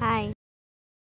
Hi